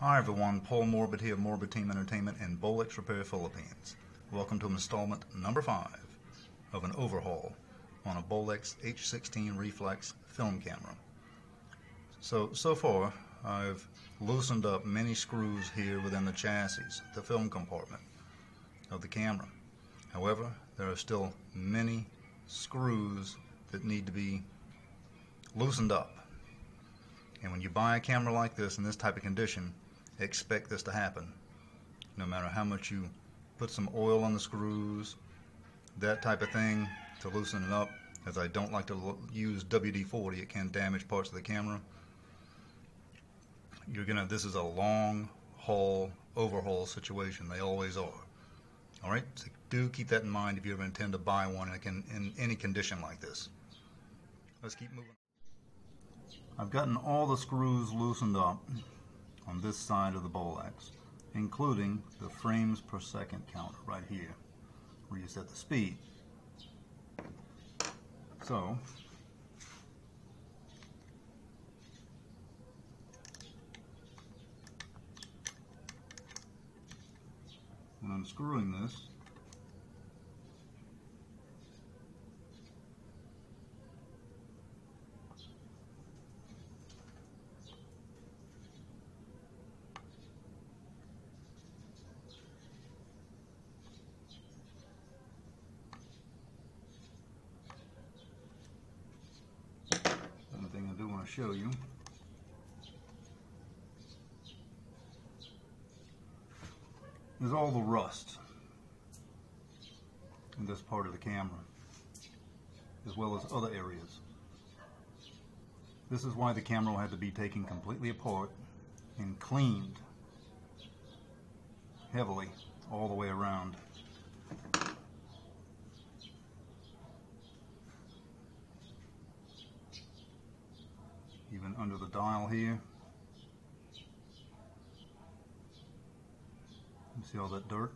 Hi everyone, Paul Morbid here, Morbid Team Entertainment in Bolex Repair, Philippines. Welcome to installment number 5 of an overhaul on a Bolex H16 reflex film camera. So, so far I've loosened up many screws here within the chassis, the film compartment of the camera. However, there are still many screws that need to be loosened up. And when you buy a camera like this in this type of condition, expect this to happen. No matter how much you put some oil on the screws, that type of thing to loosen it up, as I don't like to use WD-40, it can damage parts of the camera. You're gonna, this is a long haul overhaul situation. They always are. All right, so do keep that in mind if you ever intend to buy one in, in any condition like this. Let's keep moving. I've gotten all the screws loosened up on this side of the Bolex, including the frames per second counter right here, where you set the speed. So, when I'm screwing this, show you. There's all the rust in this part of the camera, as well as other areas. This is why the camera had to be taken completely apart and cleaned heavily all the way around. Under the dial here. You see all that dirt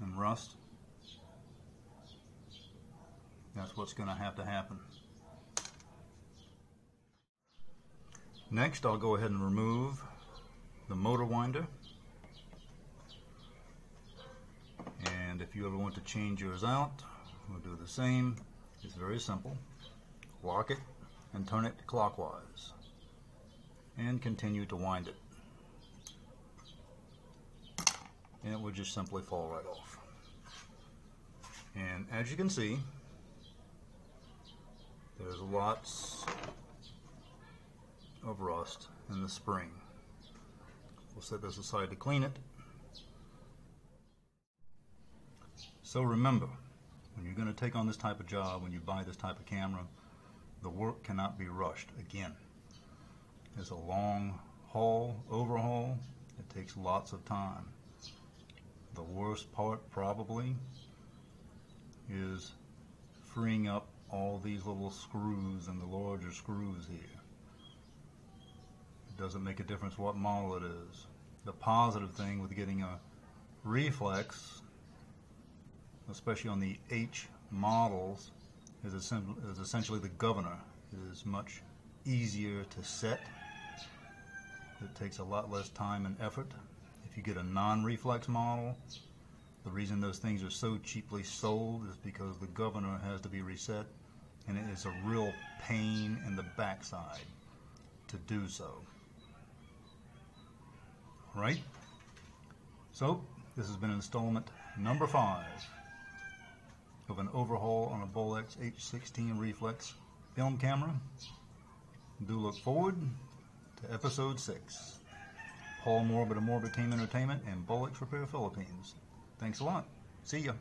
and rust? That's what's going to have to happen. Next, I'll go ahead and remove the motor winder. And if you ever want to change yours out, we'll do the same. It's very simple. Lock it and turn it clockwise and continue to wind it. And it would just simply fall right off. And as you can see, there's lots of rust in the spring. We'll set this aside to clean it. So remember, when you're going to take on this type of job, when you buy this type of camera, the work cannot be rushed again is a long haul, overhaul. It takes lots of time. The worst part probably is freeing up all these little screws and the larger screws here. It doesn't make a difference what model it is. The positive thing with getting a reflex, especially on the H models, is, essentially the governor is much easier to set it takes a lot less time and effort. If you get a non-reflex model, the reason those things are so cheaply sold is because the governor has to be reset and it is a real pain in the backside to do so. Right? So, this has been installment number five of an overhaul on a Bolex H16 reflex film camera. Do look forward to episode 6. Paul Morbid of Morbid Team Entertainment and Bolex Repair Philippines. Thanks a lot. See ya.